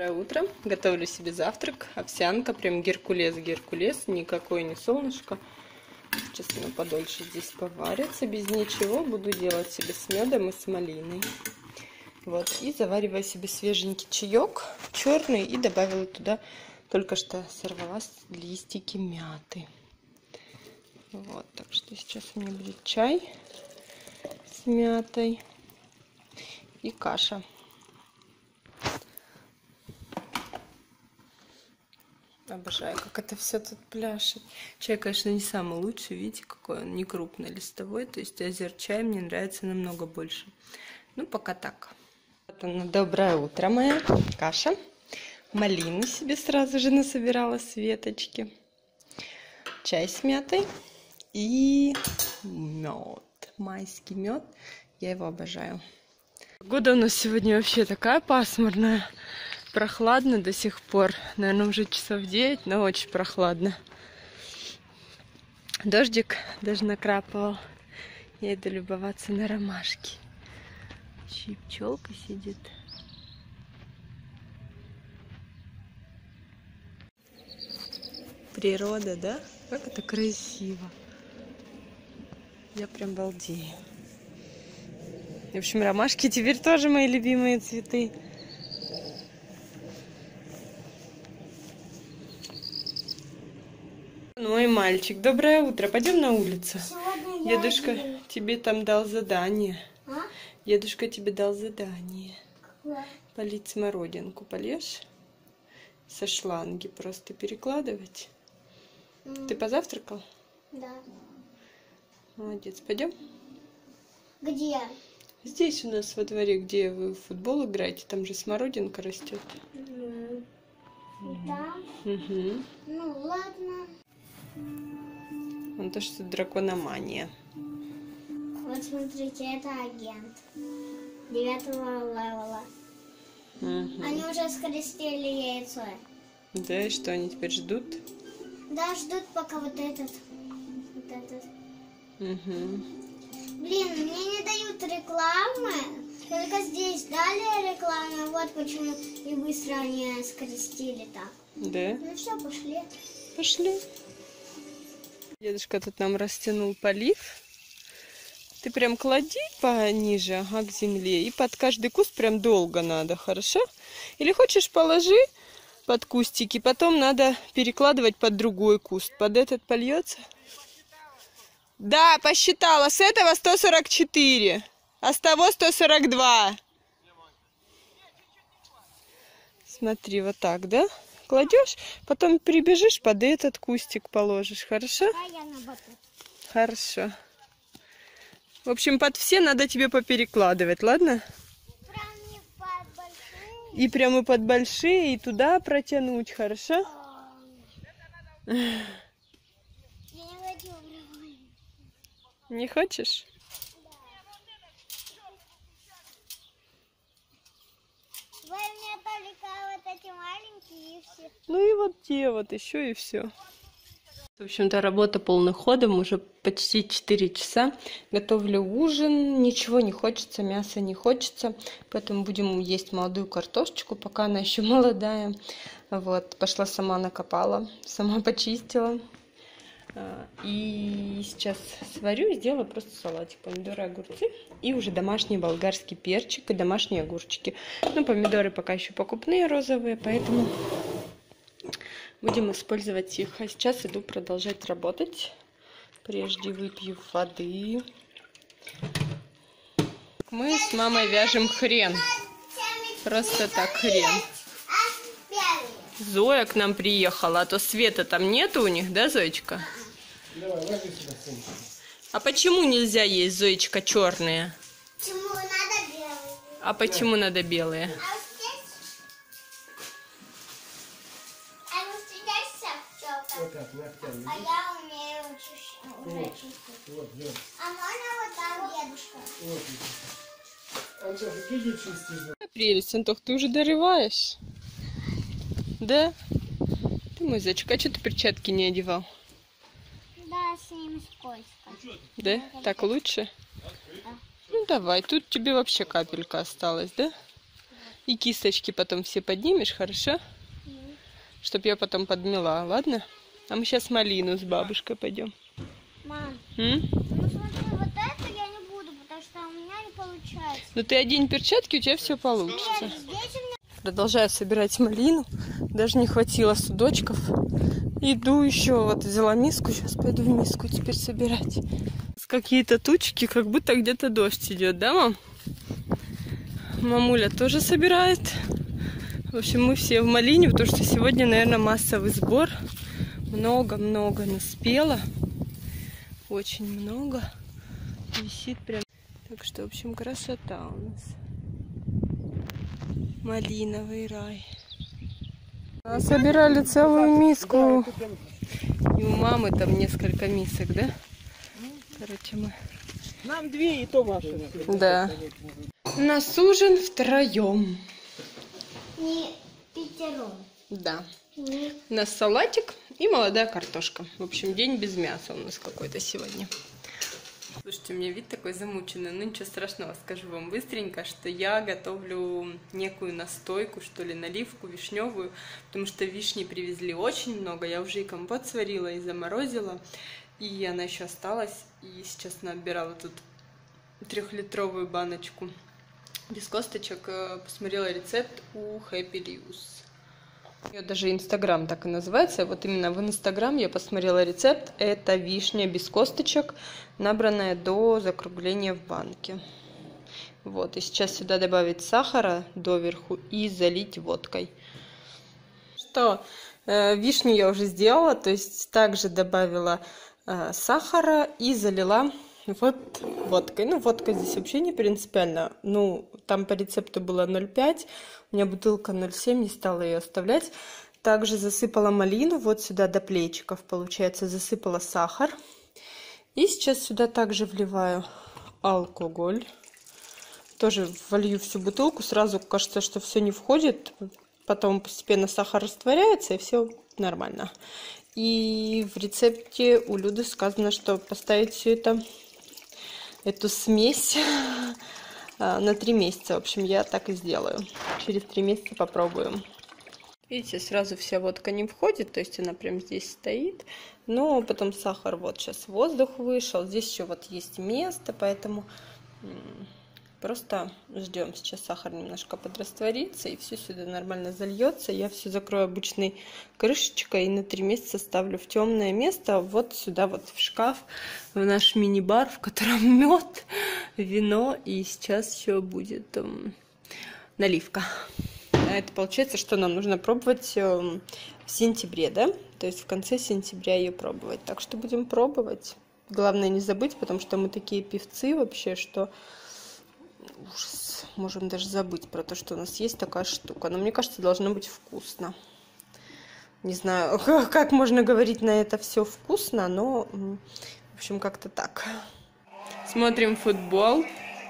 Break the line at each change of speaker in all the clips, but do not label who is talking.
Доброе утро. Готовлю себе завтрак. Овсянка, прям геркулес, геркулес. Никакой не солнышко. Сейчас она подольше здесь поварится. Без ничего буду делать себе с медом и с малиной. Вот. И завариваю себе свеженький чаек, черный. И добавила туда, только что сорвала листики мяты. Вот. Так что сейчас у меня будет чай с мятой и каша. Обожаю, как это все тут пляшет. Чай, конечно, не самый лучший. Видите, какой он не крупный листовой. То есть озер чай мне нравится намного больше. Ну, пока так. Вот она, доброе утро моя. Каша. Малину себе сразу же насобирала с веточки. Чай с мятой. И мед. Майский мед. Я его обожаю. Погода у нас сегодня вообще такая пасмурная прохладно до сих пор. Наверное, уже часов 9, но очень прохладно. Дождик даже накрапывал. Я иду любоваться на ромашки. Еще и пчелка сидит. Природа, да? Как это красиво. Я прям балдею. В общем, ромашки теперь тоже мои любимые цветы. Мой мальчик, доброе утро. Пойдем на улицу.
Сегодня
Дедушка
я
тебе там дал задание.
А?
Дедушка тебе дал задание.
Какое?
Полить смородинку. Полешь? Со шланги просто перекладывать.
М,
Ты позавтракал?
Да.
Молодец. Пойдем?
Где?
Здесь у нас во дворе, где вы в футбол играете, там же смородинка растет.
М, Там?
Угу.
Ну, ладно.
Вон то, что дракономания.
Вот смотрите, это агент. Девятого левела.
Мгм.
Они уже скрестили яйцо.
Да, и что они теперь ждут?
Да, ждут, пока вот этот. Вот этот.
Угу.
Блин, мне не дают рекламы. Только здесь дали рекламу. Вот почему и быстро они скрестили так.
Да?
Ну все, пошли.
Пошли. Дедушка тут нам растянул полив. Ты прям клади пониже, ага, к земле. И под каждый куст прям долго надо, хорошо? Или хочешь положи под кустики, потом надо перекладывать под другой куст. Под этот польется? Да, посчитала. С этого 144, а с того 142. Смотри, вот так, да? Кладешь, потом прибежишь, под этот кустик положишь, хорошо?
А.
Хорошо. В общем, под все надо тебе поперекладывать, ладно? И прямо под большие, и туда протянуть, хорошо?
Не
хочешь?
Вы мне только вот эти маленькие и все.
Ну и вот те вот еще и все. В общем-то, работа полным ходом, уже почти 4 часа. Готовлю ужин, ничего не хочется, мяса не хочется, поэтому будем есть молодую картошечку, пока она еще молодая. Вот, пошла сама накопала, сама почистила. А, И сейчас сварю и сделаю просто салатик. Помидоры, огурцы и уже домашний болгарский перчик и домашние огурчики. Ну, помидоры пока еще покупные розовые, поэтому будем использовать их. А сейчас иду продолжать работать. Прежде выпью воды. Мы с мамой вяжем хрен. Просто так хрен. Зоя к нам приехала, а то света там нету у них, да, Зоечка? А почему нельзя есть, Зоечка, черные?
Почему надо белый?
А почему надо белые?
А вот здесь? А вот
Вот так, ногтями.
А я умею чищ- уже чистить.
Вот, делай.
А можно вот так, дедушка?
Вот. Иди чисти.
Прелесть, Антох, ты уже дорываешь? Да? Ты мой зайчик, а что ты перчатки не одевал?
Да, скользко.
Да? Так лучше? Ну давай, тут тебе вообще капелька осталась, да? И кисточки потом все поднимешь, хорошо? Чтоб я потом подмела, ладно? А мы сейчас малину с бабушкой пойдем.
Мам,
М?
ну смотри, вот это я не буду, потому что у меня не получается.
Ну ты одень перчатки, у тебя все получится.
Меня
Продолжаю собирать малину. Даже не хватило судочков. Иду еще, вот взяла миску, сейчас пойду в миску теперь собирать. Какие-то тучки, как будто где-то дождь идет, да, мам? Мамуля тоже собирает. В общем, мы все в малине, потому что сегодня, наверное, массовый сбор. Много-много наспело. Очень много. Висит прям. Так что, в общем, красота у нас. Малиновый рай. Собирали целую миску. И у мамы там несколько мисок, да? Короче, мы...
Нам две и то ваши.
Да. У нас ужин втроем.
не пятером.
Да. У нас салатик и молодая картошка. В общем, день без мяса у нас какой-то сегодня. Слушайте, у меня вид такой замученный, но ничего страшного, скажу вам быстренько, что я готовлю некую настойку, что ли, наливку вишневую, потому что вишни привезли очень много, я уже и компот сварила, и заморозила, и она еще осталась, и сейчас набирала тут трехлитровую баночку без косточек, э, посмотрела рецепт у Happy Reuse. Ее даже Инстаграм так и называется. Вот именно в Инстаграм я посмотрела рецепт. Это вишня без косточек, набранная до закругления в банке. Вот, и сейчас сюда добавить сахара доверху и залить водкой. Что, э, вишню я уже сделала, то есть также добавила э, сахара и залила вот водкой. Ну, водка здесь вообще не принципиально. Ну, там по рецепту было 0,5, у меня бутылка 0,7, не стала ее оставлять. Также засыпала малину вот сюда до плечиков, получается, засыпала сахар. И сейчас сюда также вливаю алкоголь. Тоже волью всю бутылку, сразу кажется, что все не входит. Потом постепенно сахар растворяется, и все нормально. И в рецепте у Люды сказано, что поставить все это, эту смесь а, на три месяца. В общем, я так и сделаю. Через три месяца попробуем. Видите, сразу вся водка не входит, то есть она прям здесь стоит. Но потом сахар, вот сейчас воздух вышел. Здесь еще вот есть место, поэтому просто ждем. Сейчас сахар немножко подрастворится и все сюда нормально зальется. Я все закрою обычной крышечкой и на три месяца ставлю в темное место. Вот сюда вот в шкаф, в наш мини-бар, в котором мед, вино и сейчас еще будет м, наливка. А Это получается, что нам нужно пробовать эм, в сентябре, да? То есть в конце сентября ее пробовать. Так что будем пробовать. Главное не забыть, потому что мы такие певцы вообще, что ужас. Можем даже забыть про то, что у нас есть такая штука. Но мне кажется, должно быть вкусно. Не знаю, как можно говорить на это все вкусно, но, в общем, как-то так. Смотрим футбол.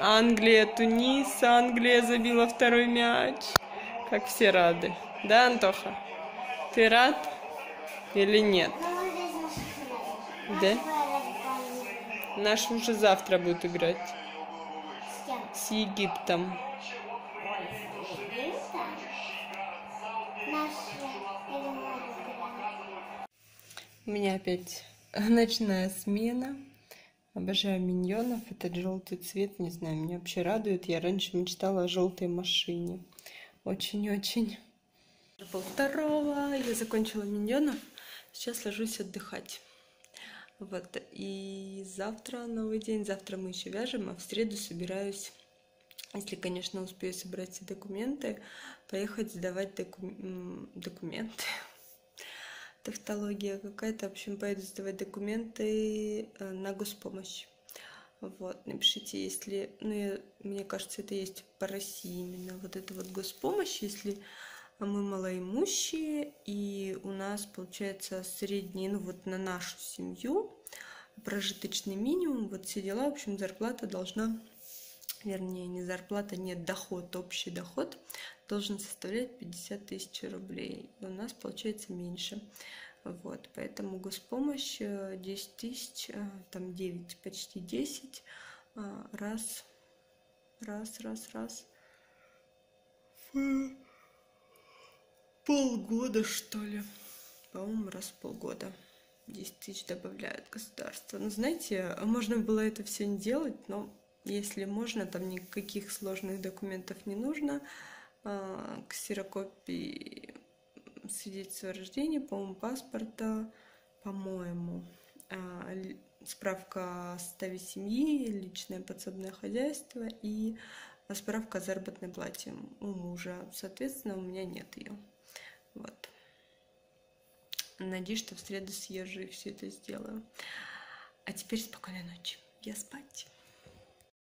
Англия, Тунис. Англия забила второй мяч. Как все рады. Да, Антоха? Ты рад или нет? Да? Наш уже завтра будет играть
С
Египтом. У меня опять ночная смена. Обожаю миньонов. Этот желтый цвет, не знаю, меня вообще радует. Я раньше мечтала о желтой машине. Очень-очень. Полвторого. Я закончила миньонов. Сейчас ложусь отдыхать. Вот. И завтра новый день. Завтра мы еще вяжем, а в среду собираюсь, если, конечно, успею собрать все документы, поехать сдавать доку- документы тавтология какая-то. В общем, поеду сдавать документы э, на госпомощь. Вот, напишите, если, ну, я, мне кажется, это есть по России именно, вот это вот госпомощь, если мы малоимущие, и у нас, получается, средний, ну, вот на нашу семью, прожиточный минимум, вот все дела, в общем, зарплата должна, вернее, не зарплата, нет, доход, общий доход должен составлять 50 тысяч рублей. И у нас получается меньше. Вот, поэтому госпомощь э, 10 тысяч, э, там 9, почти 10, а, раз, раз, раз, раз, полгода, что ли. По-моему, раз в полгода. 10 тысяч добавляют государство. Ну, знаете, можно было это все не делать, но если можно, там никаких сложных документов не нужно. А, ксерокопии свидетельства о рождении, по-моему, паспорта, по-моему, а, справка о составе семьи, личное подсобное хозяйство и справка о заработной плате у мужа. Соответственно, у меня нет ее. Вот. Надеюсь, что в среду съезжу и все это сделаю. А теперь спокойной ночи. Я спать.